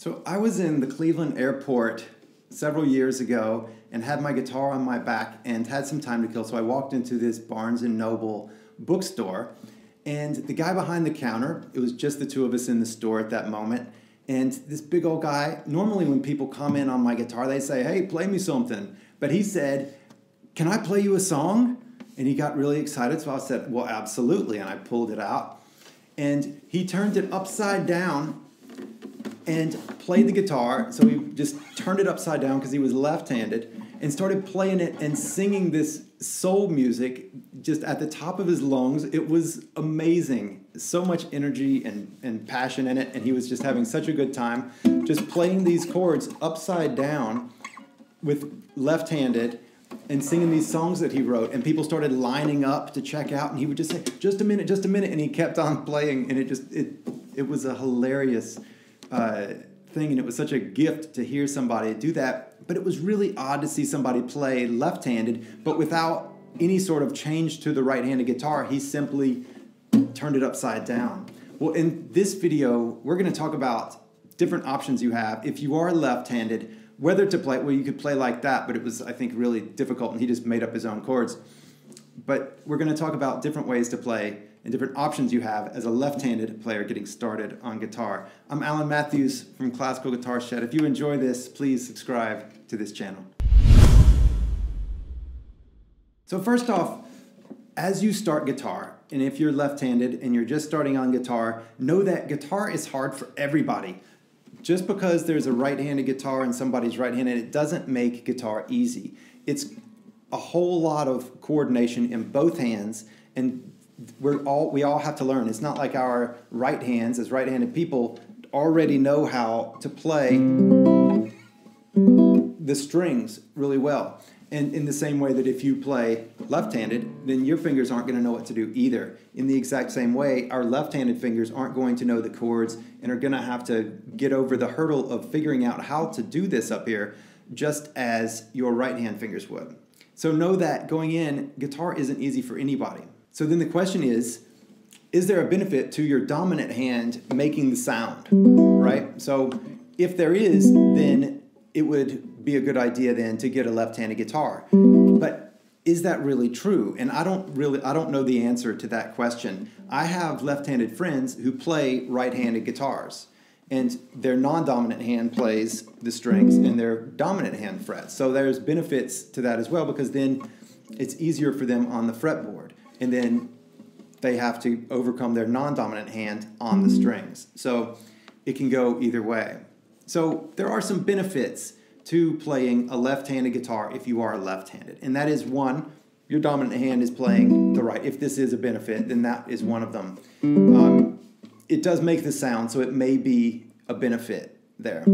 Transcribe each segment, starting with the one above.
So I was in the Cleveland airport several years ago and had my guitar on my back and had some time to kill. So I walked into this Barnes and Noble bookstore and the guy behind the counter, it was just the two of us in the store at that moment. And this big old guy, normally when people come in on my guitar, they say, Hey, play me something. But he said, Can I play you a song? And he got really excited. So I said, Well, absolutely. And I pulled it out. And he turned it upside down and played the guitar. So he just turned it upside down because he was left handed and started playing it and singing this soul music just at the top of his lungs. It was amazing. So much energy and, and passion in it. And he was just having such a good time just playing these chords upside down with left handed and singing these songs that he wrote and people started lining up to check out and he would just say just a minute just a minute and he kept on playing and it just it it was a hilarious uh, thing, and it was such a gift to hear somebody do that. But it was really odd to see somebody play left handed, but without any sort of change to the right handed guitar. He simply turned it upside down. Well, in this video, we're going to talk about different options you have if you are left handed, whether to play, well, you could play like that, but it was, I think, really difficult, and he just made up his own chords. But we're going to talk about different ways to play and different options you have as a left-handed player getting started on guitar. I'm Alan Matthews from Classical Guitar Shed. If you enjoy this, please subscribe to this channel. So first off, as you start guitar, and if you're left-handed and you're just starting on guitar, know that guitar is hard for everybody. Just because there's a right-handed guitar and somebody's right-handed, it doesn't make guitar easy. It's a whole lot of coordination in both hands and we're all we all have to learn. It's not like our right hands as right-handed people already know how to play the strings really well. And in the same way that if you play left-handed, then your fingers aren't going to know what to do either. In the exact same way, our left-handed fingers aren't going to know the chords and are going to have to get over the hurdle of figuring out how to do this up here just as your right-hand fingers would. So know that going in, guitar isn't easy for anybody. So then the question is is there a benefit to your dominant hand making the sound, right? So if there is, then it would be a good idea then to get a left-handed guitar. But is that really true? And I don't really I don't know the answer to that question. I have left-handed friends who play right-handed guitars and their non-dominant hand plays the strings and their dominant hand frets. So there's benefits to that as well because then it's easier for them on the fretboard and then they have to overcome their non-dominant hand on the strings. So it can go either way. So there are some benefits to playing a left-handed guitar if you are left-handed. And that is one, your dominant hand is playing the right. If this is a benefit, then that is one of them. Um, it does make the sound, so it may be a benefit there.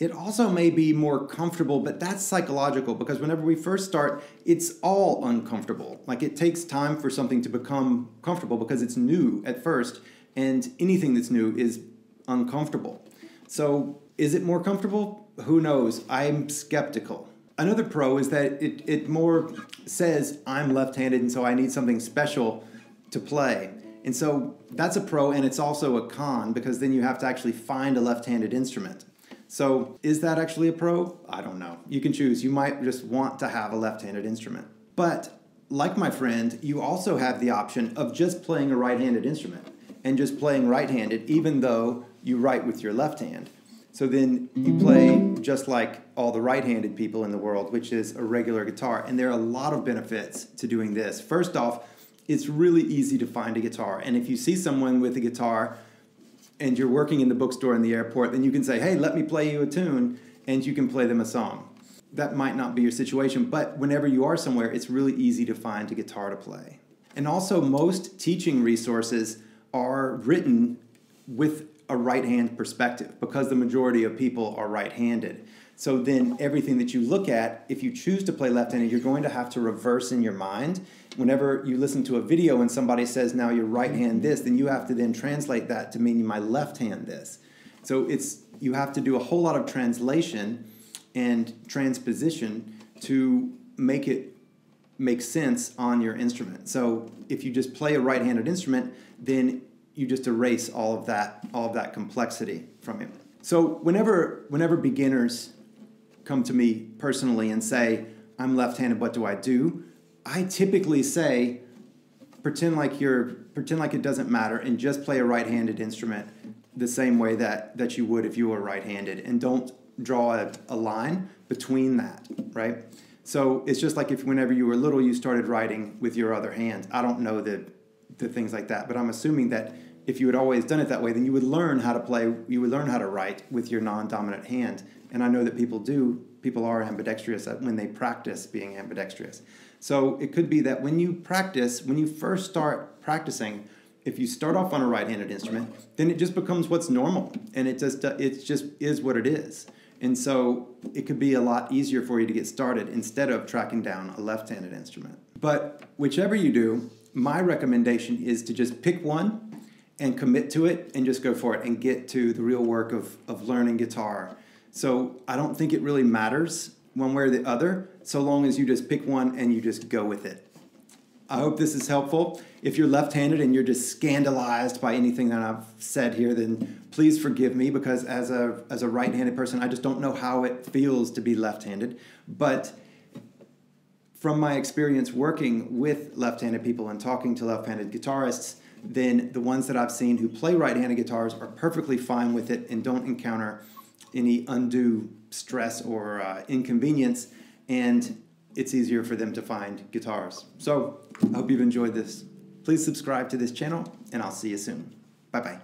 It also may be more comfortable, but that's psychological because whenever we first start, it's all uncomfortable. Like it takes time for something to become comfortable because it's new at first, and anything that's new is uncomfortable. So, is it more comfortable? Who knows? I'm skeptical. Another pro is that it, it more says I'm left handed, and so I need something special to play. And so that's a pro, and it's also a con because then you have to actually find a left handed instrument. So, is that actually a pro? I don't know. You can choose. You might just want to have a left handed instrument. But, like my friend, you also have the option of just playing a right handed instrument and just playing right handed, even though you write with your left hand. So then you play just like all the right handed people in the world, which is a regular guitar. And there are a lot of benefits to doing this. First off, it's really easy to find a guitar. And if you see someone with a guitar, and you're working in the bookstore in the airport, then you can say, hey, let me play you a tune, and you can play them a song. That might not be your situation, but whenever you are somewhere, it's really easy to find a guitar to play. And also, most teaching resources are written with a right hand perspective because the majority of people are right handed. So then everything that you look at, if you choose to play left-handed, you're going to have to reverse in your mind. Whenever you listen to a video and somebody says now your right hand this, then you have to then translate that to mean my left hand this. So it's you have to do a whole lot of translation and transposition to make it make sense on your instrument. So if you just play a right-handed instrument, then you just erase all of that all of that complexity from it. So whenever whenever beginners come to me personally and say, "I'm left-handed, what do I do?" I typically say, pretend like you're pretend like it doesn't matter and just play a right-handed instrument the same way that that you would if you were right-handed and don't draw a, a line between that, right? So it's just like if whenever you were little you started writing with your other hand. I don't know the the things like that, but I'm assuming that if you had always done it that way, then you would learn how to play, you would learn how to write with your non-dominant hand. And I know that people do, people are ambidextrous when they practice being ambidextrous. So it could be that when you practice, when you first start practicing, if you start off on a right-handed instrument, then it just becomes what's normal, and it just it just is what it is. And so it could be a lot easier for you to get started instead of tracking down a left-handed instrument. But whichever you do, my recommendation is to just pick one and commit to it and just go for it and get to the real work of, of learning guitar. So I don't think it really matters one way or the other, so long as you just pick one and you just go with it. I hope this is helpful. If you're left handed and you're just scandalized by anything that I've said here, then please forgive me because as a, as a right handed person, I just don't know how it feels to be left handed. But from my experience working with left handed people and talking to left handed guitarists, then the ones that I've seen who play right handed guitars are perfectly fine with it and don't encounter any undue stress or uh, inconvenience, and it's easier for them to find guitars. So I hope you've enjoyed this. Please subscribe to this channel, and I'll see you soon. Bye bye.